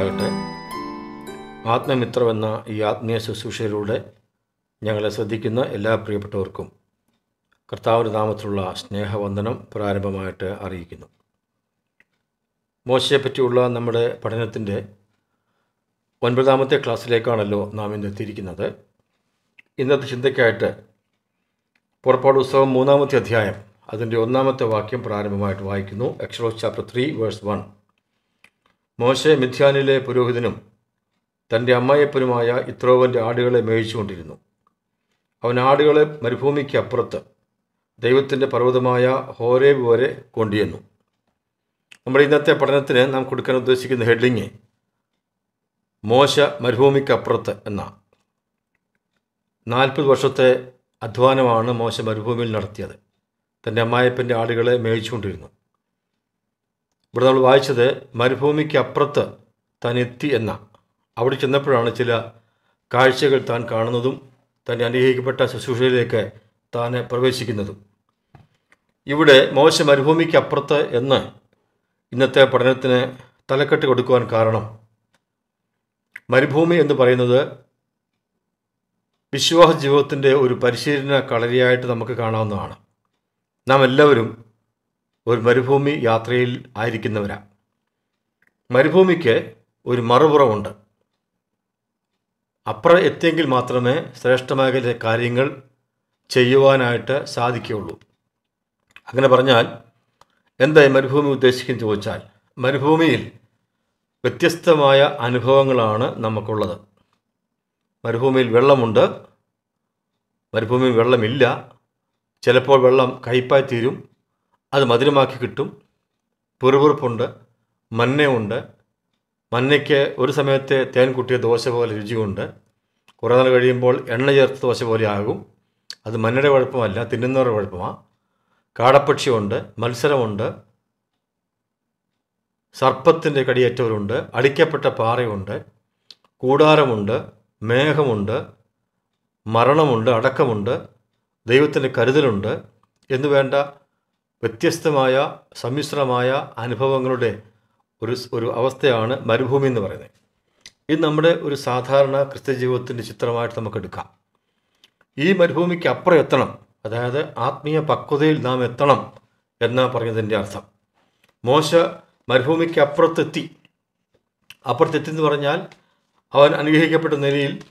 ഉണ്ടാകട്ടെ ആത്മമിത്രമെന്ന ഈ ആത്മീയ ശുശ്രൂഷയിലൂടെ ഞങ്ങളെ ശ്രദ്ധിക്കുന്ന എല്ലാ പ്രിയപ്പെട്ടവർക്കും കർത്താവിന്റെ നാമത്തിലുള്ള സ്നേഹവന്ദനം പ്രാരംഭമായിട്ട് അറിയിക്കുന്നു. മോശയെപ്പറ്റിയുള്ള നമ്മുടെ പഠനത്തിന്റെ ഒൻപതാമത്തെ ക്ലാസ്സിലേക്കാണല്ലോ നാം ഇന്ന് എത്തിയിരിക്കുന്നത്. ഇന്നത്തെ ചിന്തയ്ക്കായിട്ട് പുറപ്പാട് ഉത്സവം മൂന്നാമത്തെ അധ്യായം അതിന്റെ ഒന്നാമത്തെ വാക്യം പ്രാരംഭമായിട്ട് വായിക്കുന്നു. Exodus chapter three verse one മോശെ മിഥ്യാനിലെ പുരോഹിതനും തന്റെ അമ്മയപ്പനുമായ ഇത്രോവന്റെ ആടുകളെ മേയിച്ചുകൊണ്ടിരുന്നു. അവൻ ആടുകളെ മരുഭൂമിക്ക് അപ്പുറത്ത് ദൈവത്തിന്റെ പർവതമായ ഹോരേബ് വരെ കൊണ്ടുചെന്നു. നമ്മുടെ ഇന്നത്തെ പഠനത്തിന് നാം കൊടുക്കാൻ ഉദ്ദേശിക്കുന്ന ഹെഡിങ് മോശ മരുഭൂമിക്കപ്പുറത്ത് എന്ന നാൽപ്പത് വർഷത്തെ അധ്വാനമാണ് മോശ മരുഭൂമിയിൽ നടത്തിയത്. തന്റെ അമ്മായപ്പന്റെ ആടുകളെ മേയിച്ചുകൊണ്ടിരുന്നു. ഇവിടെ നമ്മൾ വായിച്ചത് മരുഭൂമിക്ക് അപ്പുറത്ത് താൻ എത്തി എന്ന. അവിടെ ചെന്നപ്പോഴാണ് ചില കാഴ്ചകൾ താൻ കാണുന്നതും തന്റെ അനുഗ്രഹിക്കപ്പെട്ട ശുശ്രൂഷയിലേക്ക് താൻ പ്രവേശിക്കുന്നതും. ഇവിടെ മോശം മരുഭൂമിക്ക് അപ്പുറത്ത് എന്ന് ഇന്നത്തെ പഠനത്തിന് തലക്കെട്ട് കൊടുക്കുവാൻ കാരണം മരുഭൂമി എന്ന് പറയുന്നത് വിശ്വാസ ജീവിതത്തിന്റെ ഒരു പരിശീലന കളരിയായിട്ട് നമുക്ക് കാണാവുന്നതാണ്. നാം എല്ലാവരും ഒരു മരുഭൂമി യാത്രയിൽ ആയിരിക്കുന്നവരാ. മരുഭൂമിക്ക് ഒരു മറുപുറമുണ്ട്. അപ്പുറം എത്തിയെങ്കിൽ മാത്രമേ ശ്രേഷ്ഠമായ കാര്യങ്ങൾ ചെയ്യുവാനായിട്ട് സാധിക്കുകയുള്ളൂ. അങ്ങനെ പറഞ്ഞാൽ എന്തായി മരുഭൂമി ഉദ്ദേശിക്കുന്നത് ചോദിച്ചാൽ മരുഭൂമിയിൽ വ്യത്യസ്തമായ അനുഭവങ്ങളാണ് നമുക്കുള്ളത്. മരുഭൂമിയിൽ വെള്ളമുണ്ട്. മരുഭൂമിയിൽ വെള്ളമില്ല. ചിലപ്പോൾ വെള്ളം കയ്പായി തീരും. അത് മധുരമാക്കി കിട്ടും. പിറുപിറുപ്പുണ്ട് മന്നയുണ്ട് മന്നയ്ക്ക് ഒരു സമയത്തെ തേൻ കുട്ടിയ ദോശ പോലെ രുചിയുണ്ട്. കുറേ നാൾ കഴിയുമ്പോൾ എണ്ണ ചേർത്ത ദോശ പോലെ ആകും. അത് മന്നയുടെ കുഴപ്പമല്ല തിന്നുന്നവരുടെ കുഴപ്പമാണ് കാടപ്പക്ഷിയുണ്ട് മത്സരമുണ്ട്. സർപ്പത്തിന്റെ കടിയേറ്റവരുണ്ട് അടിക്കപ്പെട്ട പാറയുണ്ട്. കൂടാരമുണ്ട് മേഘമുണ്ട് മരണമുണ്ട് അടക്കമുണ്ട്. ദൈവത്തിന്റെ കരുതലുണ്ട്. എന്ന് വേണ്ട വ്യത്യസ്തമായ സമ്മിശ്രമായ അനുഭവങ്ങളുടെ ഒരു ഒരു അവസ്ഥയാണ് മരുഭൂമി എന്ന് പറയുന്നത്. ഇത് നമ്മുടെ ഒരു സാധാരണ ക്രിസ്ത്യ ജീവിതത്തിന്റെ ചിത്രമായിട്ട് നമുക്ക് എടുക്കാം. ഈ മരുഭൂമിക്ക് അപ്പുറം എത്തണം. അതായത് ആത്മീയ പക്വതയിൽ നാം എത്തണം എന്നാ പറഞ്ഞതിന്റെ അർത്ഥം. മോശ മരുഭൂമിക്ക് അപ്പുറത്തെത്തി. അപ്പുറത്തെത്തി എന്ന് പറഞ്ഞാൽ അവൻ അനുഗ്രഹിക്കപ്പെട്ട നിലയിൽ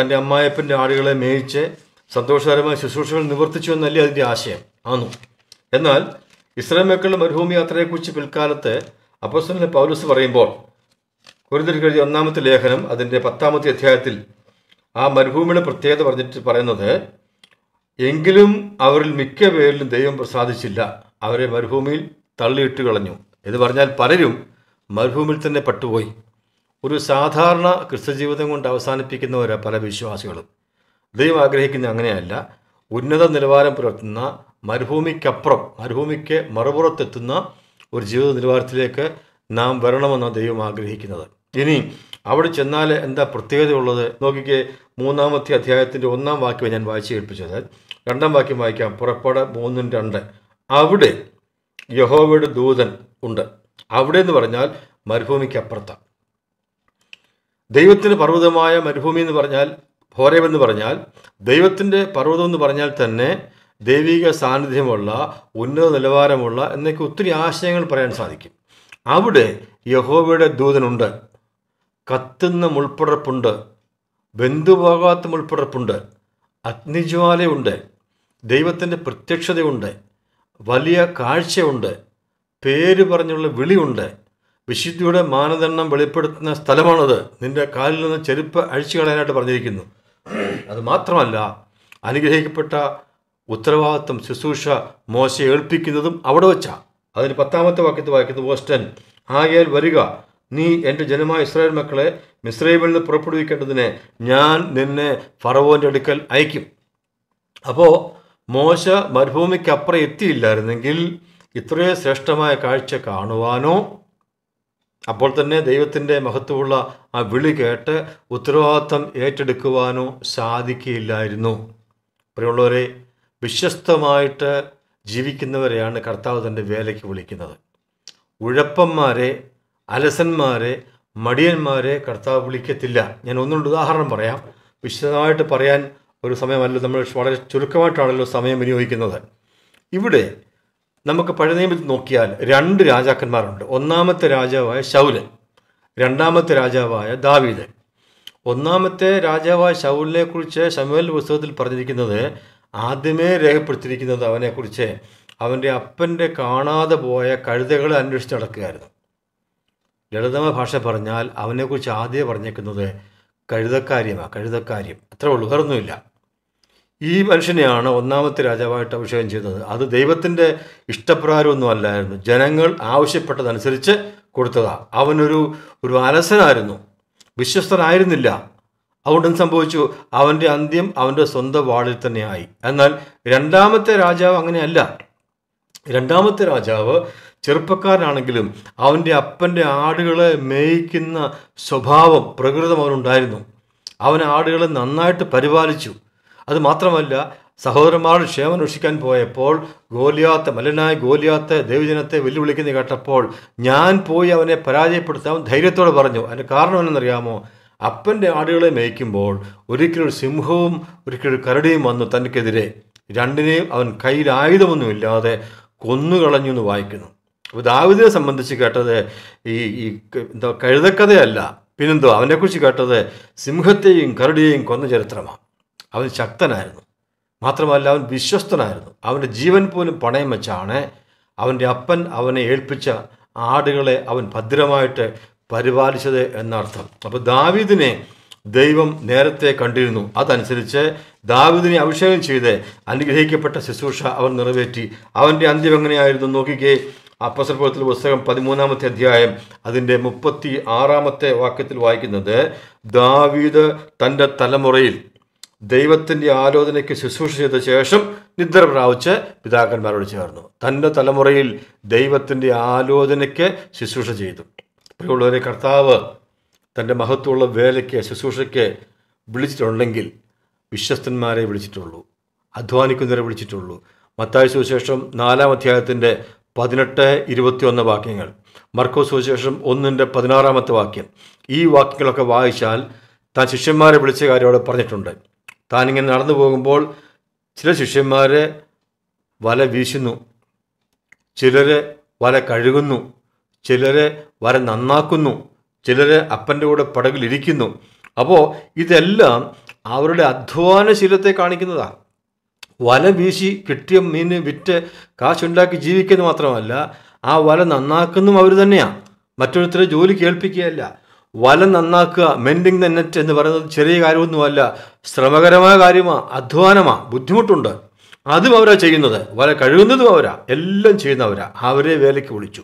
തന്റെ അമ്മായപ്പന്റെ ആടുകളെ മേയിച്ച് സന്തോഷകരമായ ശുശ്രൂഷകൾ നിവർത്തിച്ചു എന്നല്ലേ അതിന്റെ ആശയം? ആന്നു. എന്നാൽ ഇസ്രായേൽ മക്കളുടെ മരുഭൂമി യാത്രയെക്കുറിച്ച് പിൽക്കാലത്ത് അപ്പോസ്തലൻ പൗലൂസ് പറയുമ്പോൾ കുരുതിരിക്ക് എഴുതിയ ഒന്നാമത്തെ ലേഖനം അതിന്റെ പത്താമത്തെ അധ്യായത്തിൽ ആ മരുഭൂമിയുടെ പ്രത്യേകത പറഞ്ഞിട്ട് പറയുന്നത് എങ്കിലും അവരിൽ മിക്ക പേരിലും ദൈവം പ്രസാദിച്ചില്ല അവരെ മരുഭൂമിയിൽ തള്ളിയിട്ട് കളഞ്ഞു. എന്ന് പറഞ്ഞാൽ പലരും മരുഭൂമിയിൽ തന്നെ പട്ടുപോയി. ഒരു സാധാരണ ക്രിസ്തുജീവിതം കൊണ്ട് അവസാനിപ്പിക്കുന്നവരാണ് പല വിശ്വാസികളും. ദൈവം ആഗ്രഹിക്കുന്ന അങ്ങനെയല്ല. ഉന്നത നിലവാരം പുലർത്തുന്ന മരുഭൂമിക്കപ്പുറം മരുഭൂമിക്ക് മറുപുറത്തെത്തുന്ന ഒരു ജീവിത നിലവാരത്തിലേക്ക് നാം വരണമെന്ന ദൈവം ആഗ്രഹിക്കുന്നത്. ഇനി അവിടെ ചെന്നാൽ എന്താ പ്രത്യേകതയുള്ളത്? നോക്കിക്കേ മൂന്നാമത്തെ അധ്യായത്തിന്റെ ഒന്നാം വാക്യം ഞാൻ വായിച്ചു കേൾപ്പിച്ചത്. രണ്ടാം വാക്യം വായിക്കാം. പുറപ്പാട് മൂന്നും രണ്ട്. അവിടെ യഹോവയുടെ ദൂതൻ ഉണ്ട്. അവിടെ എന്ന് പറഞ്ഞാൽ മരുഭൂമിക്ക് അപ്പുറത്താണ് ദൈവത്തിന്റെ പർവതമായ മരുഭൂമി എന്ന് പറഞ്ഞാൽ ഹോരേബ് എന്ന് പറഞ്ഞാൽ ദൈവത്തിന്റെ പർവതം എന്ന് പറഞ്ഞാൽ തന്നെ ദൈവിക സാന്നിധ്യമുള്ള ഉന്നത നിലവാരമുള്ള എന്നൊക്കെ ഒത്തിരി ആശയങ്ങൾ പറയാൻ സാധിക്കും. അവിടെ യഹോവയുടെ ദൂതനുണ്ട്. കത്തുന്ന മുൾപ്പടർപ്പുണ്ട്. ബന്ധുപോകാത്ത മുൾപ്പടർപ്പുണ്ട്. അഗ്നിജ്വാലയുണ്ട്. ദൈവത്തിന്റെ പ്രത്യക്ഷതയുണ്ട്. വലിയ കാഴ്ചയുണ്ട്. പേര് പറഞ്ഞുള്ള വിളിയുണ്ട്. വിശുദ്ധിയുടെ മാനദണ്ഡം വെളിപ്പെടുത്തുന്ന സ്ഥലമാണത്. നിന്റെ കാലിൽ നിന്ന് ചെരുപ്പ് അഴിച്ചു കളയാനായിട്ട് പറഞ്ഞിരിക്കുന്നു. അത് മാത്രമല്ല അനുഗ്രഹിക്കപ്പെട്ട ഉത്തരവാദിത്വം ശുശ്രൂഷ മോശ ഏൽപ്പിക്കുന്നതും അവിടെ വെച്ചാ. അതിന് പത്താമത്തെ വാക്യത്തിൽ വായിക്കുന്നത് ഓസ്റ്റൻ ആകയാൽ വരിക നീ എന്റെ ജനമായ ഇസ്രായേൽ മക്കളെ മിസ്രൈമിൽ നിന്ന് പുറപ്പെടുവിക്കേണ്ടതിനെ ഞാൻ നിന്നെ ഫറവോന്റെ അടുക്കൽ അയക്കും. അപ്പോൾ മോശ മരുഭൂമിക്കപ്പുറം എത്തിയില്ലായിരുന്നെങ്കിൽ ഇത്രയും ശ്രേഷ്ഠമായ കാഴ്ച കാണുവാനോ അപ്പോൾ തന്നെ ദൈവത്തിന്റെ മഹത്വമുള്ള ആ വിളി കേട്ട് ഉത്തരവാദിത്തം ഏറ്റെടുക്കുവാനോ സാധിക്കുകയില്ലായിരുന്നു. പ്രിയമുള്ളവരെ വിശ്വസ്തമായിട്ട് ജീവിക്കുന്നവരെയാണ് കർത്താവ് തന്റെ വേലയ്ക്ക് വിളിക്കുന്നത്. ഉഴപ്പന്മാരെ അലസന്മാരെ മടിയന്മാരെ കർത്താവ് വിളിക്കത്തില്ല. ഞാൻ ഒന്നുകൊണ്ട് ഉദാഹരണം പറയാം. വിശദമായിട്ട് പറയാൻ ഒരു സമയമല്ല നമ്മൾ വളരെ ചുരുക്കമായിട്ടാണല്ലോ സമയം വിനിയോഗിക്കുന്നത്. ഇവിടെ നമുക്ക് പഴയ നിയമത്തിൽ നോക്കിയാൽ രണ്ട് രാജാക്കന്മാരുണ്ട്. ഒന്നാമത്തെ രാജാവായ ശൗൽ രണ്ടാമത്തെ രാജാവായ ദാവീദ് ഒന്നാമത്തെ രാജാവായ ശൗലിനെ കുറിച്ച് ശമുവേൽ പുസ്തകത്തിൽ പറഞ്ഞിരിക്കുന്നത് ആദ്യമേ രേഖപ്പെടുത്തിയിരിക്കുന്നത് അവനെക്കുറിച്ച് അവന്റെ അപ്പന്റെ കാണാതെ പോയ കഴുതകളെ അന്വേഷിച്ച് നടക്കുകയായിരുന്നു. ലളിതമായ ഭാഷ പറഞ്ഞാൽ അവനെക്കുറിച്ച് ആദ്യം പറഞ്ഞേക്കുന്നത് കഴുതക്കാര്യമാണ് കഴുതക്കാര്യം. അത്രേ ഉള്ളൂ വേറൊന്നുമില്ല. ഈ മനുഷ്യനെയാണ് ഒന്നാമത്തെ രാജാവായിട്ട് അഭിഷേകം ചെയ്തത്. അത് ദൈവത്തിന്റെ ഇഷ്ടപ്രകാരമൊന്നും അല്ലായിരുന്നു ജനങ്ങൾ ആവശ്യപ്പെട്ടതനുസരിച്ച് കൊടുത്തതാണ് അവനൊരു ഒരു അലസനായിരുന്നു. വിശ്വസ്തനായിരുന്നില്ല. അതുകൊണ്ട് സംഭവിച്ചു അവന്റെ അന്ത്യം അവന്റെ സ്വന്തം വാളിൽ തന്നെയായി. എന്നാൽ രണ്ടാമത്തെ രാജാവ് അങ്ങനെയല്ല. രണ്ടാമത്തെ രാജാവ് ചെറുപ്പക്കാരനാണെങ്കിലും അവന്റെ അപ്പന്റെ ആടുകളെ മേയിക്കുന്ന സ്വഭാവം പ്രകൃതം അവനുണ്ടായിരുന്നു. അവൻ ആടുകളെ നന്നായിട്ട് പരിപാലിച്ചു. അത് സഹോദരന്മാർ സഹോദരന്മാരുടെ ക്ഷേമം രക്ഷിക്കാൻ പോയപ്പോൾ ഗോലിയാത്ത മലനായ ഗോലിയാത്ത ദേവജനത്തെ വെല്ലുവിളിക്കുന്ന കേട്ടപ്പോൾ ഞാൻ പോയി അവനെ പരാജയപ്പെടുത്താൻ ധൈര്യത്തോടെ പറഞ്ഞു. അതിന്റെ കാരണം എന്നറിയാമോ അപ്പന്റെ ആടുകളെ മേയ്ക്കുമ്പോൾ ഒരിക്കലൊരു സിംഹവും ഒരിക്കലൊരു കരടിയും വന്നു തനിക്കെതിരെ. രണ്ടിനെയും അവൻ കയ്യിൽ ആയുധമൊന്നുമില്ലാതെ കൊന്നുകളഞ്ഞു എന്ന് വായിക്കുന്നു. അപ്പോൾ ദാവിദിനെ സംബന്ധിച്ച് കേട്ടത് ഈ ഈ എന്താ കഴുതക്കഥയല്ല. പിന്നെന്തോ? അവനെക്കുറിച്ച് കേട്ടത് സിംഹത്തെയും കരടിയെയും കൊന്ന ചരിത്രമാണ്. അവൻ ശക്തനായിരുന്നു. മാത്രമല്ല അവൻ വിശ്വസ്തനായിരുന്നു. അവന്റെ ജീവൻ പോലും പണയം വെച്ചാണ് അവന്റെ അപ്പൻ അവനെ ഏൽപ്പിച്ച ആടുകളെ അവൻ ഭദ്രമായിട്ട് പരിപാലിച്ചത് എന്നർത്ഥം. അപ്പോൾ ദാവീദിനെ ദൈവം നേരത്തെ കണ്ടിരുന്നു. അതനുസരിച്ച് ദാവിദിനെ അഭിഷേകം ചെയ്ത് അനുഗ്രഹിക്കപ്പെട്ട ശുശ്രൂഷ അവൻ നിറവേറ്റി. അവന്റെ അന്ത്യം എങ്ങനെയായിരുന്നു നോക്കിക്കേ. അപ്പസർപ്പുറത്തിലെ പുസ്തകം പതിമൂന്നാമത്തെ അധ്യായം അതിന്റെ മുപ്പത്തി ആറാമത്തെ വാക്യത്തിൽ വായിക്കുന്നത് ദാവീദ് തന്റെ തലമുറയിൽ ദൈവത്തിന്റെ ആലോചനയ്ക്ക് ശുശ്രൂഷ ചെയ്ത ശേഷം നിദ്ര പ്രാപിച്ച് പിതാക്കന്മാരോട് ചേർന്നു. തന്റെ തലമുറയിൽ ദൈവത്തിന്റെ ആലോചനയ്ക്ക് ശുശ്രൂഷ ചെയ്തു. പ്രിയമുള്ളവരെ കർത്താവ് തന്റെ മഹത്വമുള്ള വേലയ്ക്ക് ശുശ്രൂഷയ്ക്ക് വിളിച്ചിട്ടുണ്ടെങ്കിൽ വിശ്വസ്തന്മാരെ വിളിച്ചിട്ടുള്ളൂ. അധ്വാനിക്കുന്നവരെ വിളിച്ചിട്ടുള്ളൂ. മത്തായ സുവിശേഷം നാലാം അധ്യായത്തിന്റെ പതിനെട്ട് ഇരുപത്തിയൊന്ന് വാക്യങ്ങൾ. മർക്കോ സുവിശേഷം ഒന്നിന്റെ പതിനാറാമത്തെ വാക്യം. ഈ വാക്യങ്ങളൊക്കെ വായിച്ചാൽ താൻ ശിഷ്യന്മാരെ വിളിച്ച കാര്യം അവിടെ പറഞ്ഞിട്ടുണ്ട്. താനിങ്ങനെ നടന്നു പോകുമ്പോൾ ചില ശിഷ്യന്മാരെ വല വീശുന്നു. ചിലരെ വല കഴുകുന്നു. ചിലരെ വല നന്നാക്കുന്നു. ചിലരെ അപ്പന്റെ കൂടെ പടകിലിരിക്കുന്നു അപ്പോൾ ഇതെല്ലാം അവരുടെ അധ്വാനശീലത്തെ കാണിക്കുന്നതാണ് വല വീശി കിട്ടിയ മീൻ വിറ്റ് കാശുണ്ടാക്കി ജീവിക്കുന്നത് മാത്രമല്ല ആ വല നന്നാക്കുന്നതും അവർ തന്നെയാണ് മറ്റൊരുത്തരെ ജോലി കേൾപ്പിക്കുകയല്ല. വല നന്നാക്കുക മെൻഡിങ് ദ നെറ്റ് എന്ന് പറയുന്നത് ചെറിയ കാര്യമൊന്നുമല്ല. ശ്രമകരമായ കാര്യമാ അധ്വാനമാണ് ബുദ്ധിമുട്ടുണ്ട്. അതും അവരാ ചെയ്യുന്നത്. വല കഴുകുന്നതും അവരാ എല്ലാം ചെയ്യുന്നവരാ. അവരെ വേലയ്ക്ക് വിളിച്ചു.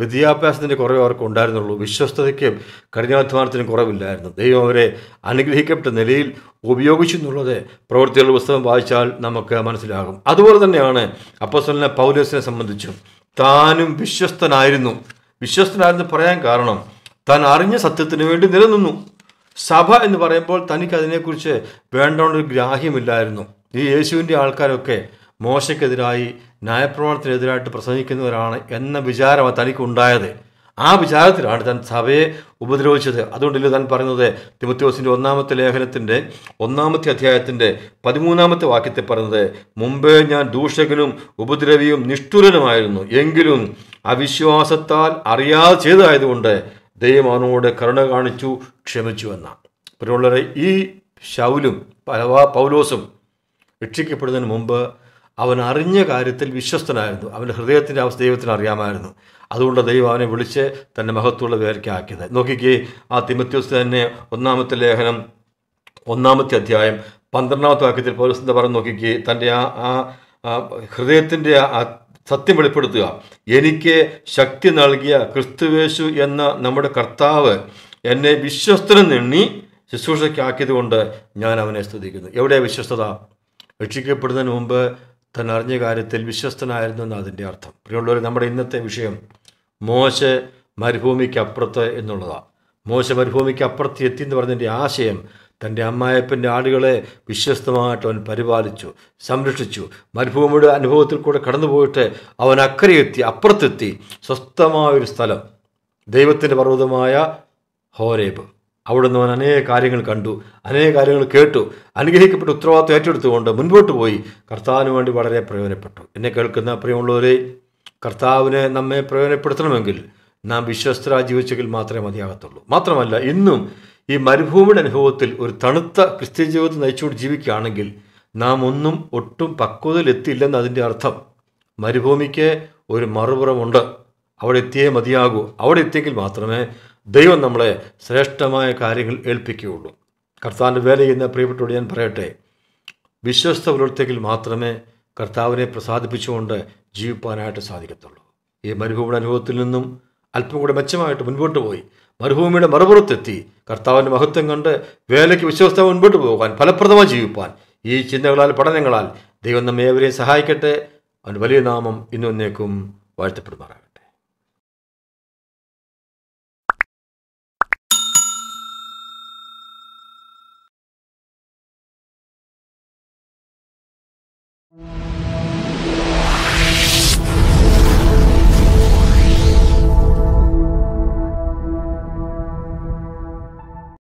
വിദ്യാഭ്യാസത്തിന്റെ കുറവ് അവർക്ക് ഉണ്ടായിരുന്നുള്ളൂ. വിശ്വസ്തതയ്ക്കും കഠിനാധ്വാനത്തിനും കുറവില്ലായിരുന്നു. ദൈവം അവരെ അനുഗ്രഹിക്കപ്പെട്ട നിലയിൽ ഉപയോഗിച്ചു എന്നുള്ളത് പ്രവൃത്തികളുടെ പുസ്തകം വായിച്ചാൽ നമുക്ക് മനസ്സിലാകും. അതുപോലെ തന്നെയാണ് അപ്പസ്വലിനെ പൗലോസിനെ സംബന്ധിച്ചും താനും വിശ്വസ്തനായിരുന്നു. വിശ്വസ്തനായിരുന്നു പറയാൻ കാരണം താൻ അറിഞ്ഞ സത്യത്തിന് വേണ്ടി നിലനിന്നു. സഭ എന്ന് പറയുമ്പോൾ തനിക്ക് അതിനെക്കുറിച്ച് വേണ്ടൊരു ഗ്രാഹ്യമില്ലായിരുന്നു. ഈ യേശുവിന്റെ ആൾക്കാരൊക്കെ മോശയ്ക്കെതിരായി ന്യായപ്രമാണത്തിനെതിരായിട്ട് പ്രസംഗിക്കുന്നവരാണ് എന്ന വിചാരമാണ് തനിക്കുണ്ടായത്. ആ വിചാരത്തിലാണ് താൻ സഭയെ ഉപദ്രവിച്ചത്. അതുകൊണ്ടല്ലേ താൻ പറയുന്നത് തിമത്യോസിന്റെ ഒന്നാമത്തെ ലേഖനത്തിന്റെ ഒന്നാമത്തെ അധ്യായത്തിന്റെ പതിമൂന്നാമത്തെ വാക്യത്തെ പറയുന്നത് മുമ്പേ ഞാൻ ദൂഷകനും ഉപദ്രവിയും നിഷ്ഠുരനുമായിരുന്നു. എങ്കിലും അവിശ്വാസത്താൽ അറിയാതെ ചെയ്തതായതുകൊണ്ട് ദൈവം അവനോട് കരുണ കാണിച്ചു ക്ഷമിച്ചു എന്നാണ്. പ്രിയമുള്ളവരെ ഈ ശൗലും പലവാ പൗലോസും രക്ഷിക്കപ്പെടുന്നതിന് മുമ്പ് അവൻ അറിഞ്ഞ കാര്യത്തിൽ വിശ്വസ്തനായിരുന്നു. അവന്റെ ഹൃദയത്തിന്റെ അവസ്ഥ ദൈവത്തിന് അറിയാമായിരുന്നു. അതുകൊണ്ട് ദൈവം അവനെ വിളിച്ച് തന്റെ മഹത്വമുള്ള പേർക്ക് ആക്കിയത്. നോക്കിക്കേ ആ തിമത്യോസ് തന്നെ ഒന്നാമത്തെ ലേഖനം ഒന്നാമത്തെ അധ്യായം പന്ത്രണ്ടാമത്തെ വാക്യത്തിൽ പൗലോസ് എന്താ പറഞ്ഞു നോക്കിക്കേ തന്റെ ആ ആ ഹൃദയത്തിന്റെ ആ സത്യം വെളിപ്പെടുത്തുക. എനിക്ക് ശക്തി നൽകിയ ക്രിസ്തുവേശു എന്ന നമ്മുടെ കർത്താവ് എന്നെ വിശ്വസ്തനും എണ്ണി ശുശ്രൂഷയ്ക്കാക്കിയത് കൊണ്ട് ഞാൻ അവനെ സ്തുതിക്കുന്നു. എവിടെ വിശ്വസ്തത? രക്ഷിക്കപ്പെടുന്നതിന് മുമ്പ് താൻ അറിഞ്ഞ കാര്യത്തിൽ വിശ്വസ്തനായിരുന്നു എന്ന് അതിന്റെ അർത്ഥം. പ്രിയമുള്ളവർ നമ്മുടെ ഇന്നത്തെ വിഷയം മോശ മരുഭൂമിക്കപ്പുറത്ത് എന്നുള്ളതാണ് മോശ മരുഭൂമിക്ക് അപ്പുറത്ത് എത്തി എന്ന് പറഞ്ഞതിന്റെ ആശയം തന്റെ അമ്മായപ്പന്റെ ആടുകളെ വിശ്വസ്തമായിട്ട് അവൻ പരിപാലിച്ചു സംരക്ഷിച്ചു. മരുഭൂമിയുടെ അനുഭവത്തിൽ കൂടെ കടന്നുപോയിട്ട് അവൻ അക്കരയെത്തി അപ്പുറത്തെത്തി. സ്വസ്ഥമായൊരു സ്ഥലം. ദൈവത്തിന്റെ പർവതമായ ഹോരേബ്. അവിടെ നിന്ന് അവൻ അനേക കാര്യങ്ങൾ കണ്ടു അനേക കാര്യങ്ങൾ കേട്ടു. അനുഗ്രഹിക്കപ്പെട്ട ഉത്തരവാദിത്വം ഏറ്റെടുത്തുകൊണ്ട് മുൻപോട്ട് പോയി. കർത്താവിന് വേണ്ടി വളരെ പ്രയോജനപ്പെട്ടു. എന്നെ കേൾക്കുന്ന പ്രിയമുള്ളവരെ കർത്താവിനെ നമ്മെ പ്രയോജനപ്പെടുത്തണമെങ്കിൽ നാം വിശ്വസ്തരായി ജീവിച്ചെങ്കിൽ മാത്രമേ മതിയാകത്തുള്ളൂ. മാത്രമല്ല ഇന്നും ഈ മരുഭൂമിയുടെ അനുഭവത്തിൽ ഒരു തണുത്ത ക്രിസ്ത്യൻ ജീവിതം നയിച്ചുകൊണ്ട് ജീവിക്കുകയാണെങ്കിൽ നാം ഒന്നും ഒട്ടും പക്വതയിലെത്തിയില്ലെന്ന് അതിന്റെ അർത്ഥം. മരുഭൂമിക്ക് ഒരു മറുപുറമുണ്ട്. അവിടെ എത്തിയേ മതിയാകൂ. അവിടെ എത്തിയെങ്കിൽ മാത്രമേ ദൈവം നമ്മളെ ശ്രേഷ്ഠമായ കാര്യങ്ങൾ ഏൽപ്പിക്കുകയുള്ളൂ. കർത്താവിന്റെ വേല ചെയ്യുന്ന പ്രിയപ്പെട്ടോട് ഞാൻ പറയട്ടെ. വിശ്വസ്ത പുലർത്തിയെങ്കിൽ മാത്രമേ കർത്താവിനെ പ്രസാദിപ്പിച്ചുകൊണ്ട് ജീവിപ്പാനായിട്ട് സാധിക്കത്തുള്ളൂ. ഈ മരുഭൂമിയുടെ അനുഭവത്തിൽ നിന്നും അല്പം കൂടെ മെച്ചമായിട്ട് മുൻപോട്ട് പോയി. മരുഭൂമിയുടെ മറുപുറത്തെത്തി. കർത്താവിന്റെ മഹത്വം കണ്ട് വേലയ്ക്ക് വിശ്വസ്ത മുൻപോട്ട് പോകാൻ ഫലപ്രദമായി ജീവിപ്പാൻ. ഈ ചിന്തകളാൽ പഠനങ്ങളാൽ ദൈവം നമ്മെ ഏവരെ സഹായിക്കട്ടെ. അവന്റെ വലിയ നാമം ഇന്നൊന്നേക്കും വാഴ്ത്തപ്പെടുമാറാകട്ടെ. you